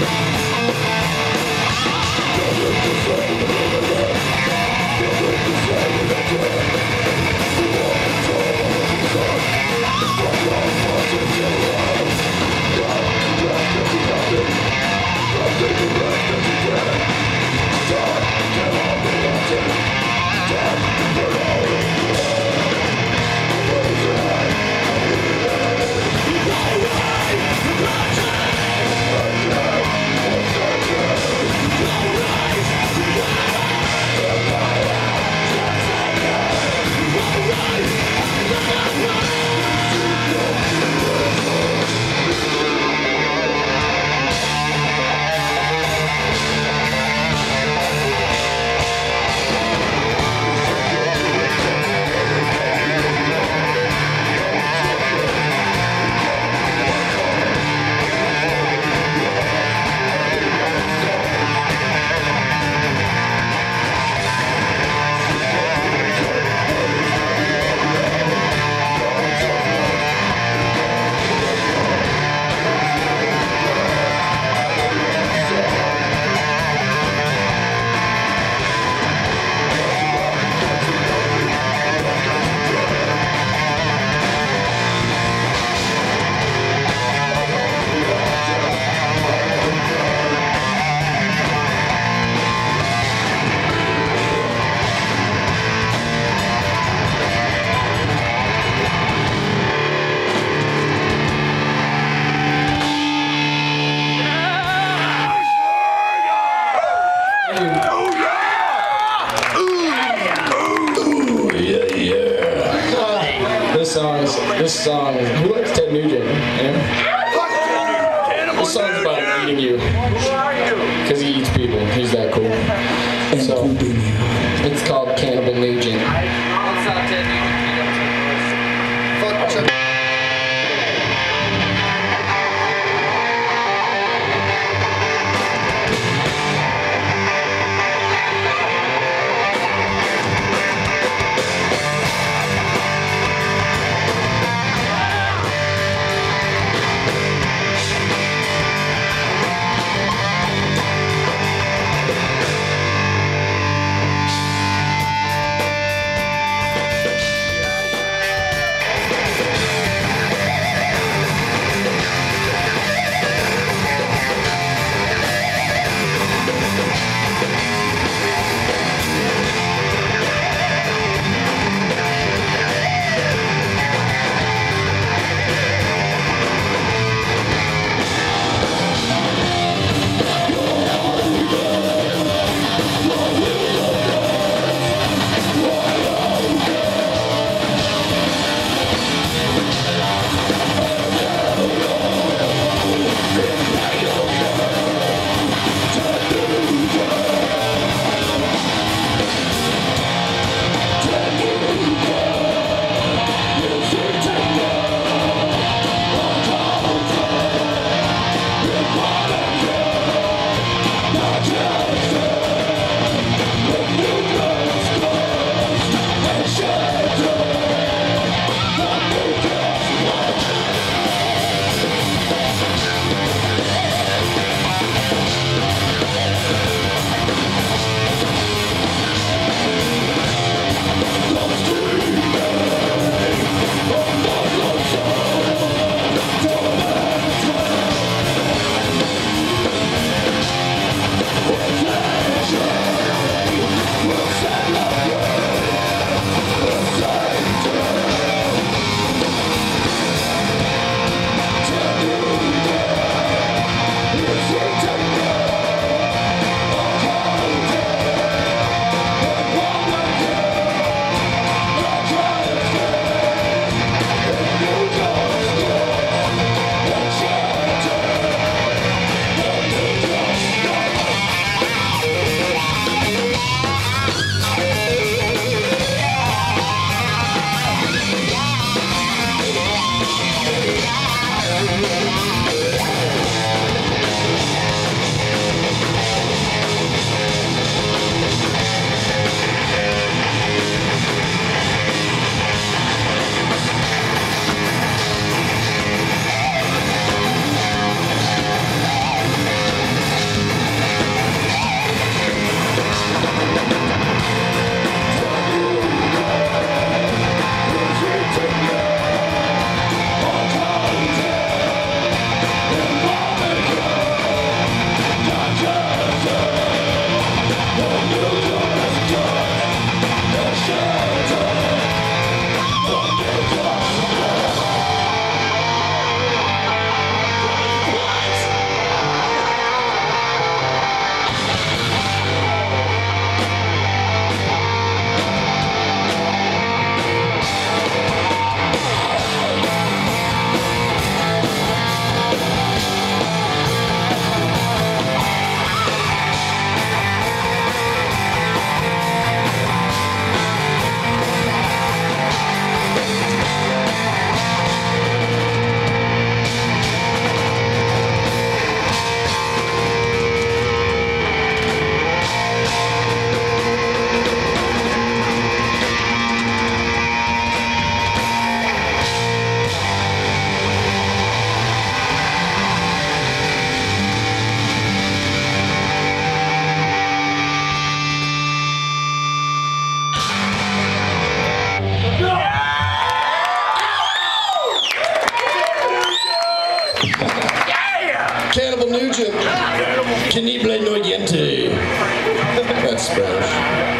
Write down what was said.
Bye. This song. is- Who likes Ted Nugent? Anyone? This song's about eating you. Because he eats people. He's that cool. So it's called Cannibal Nugent. Tenible Noyente. That's Spanish.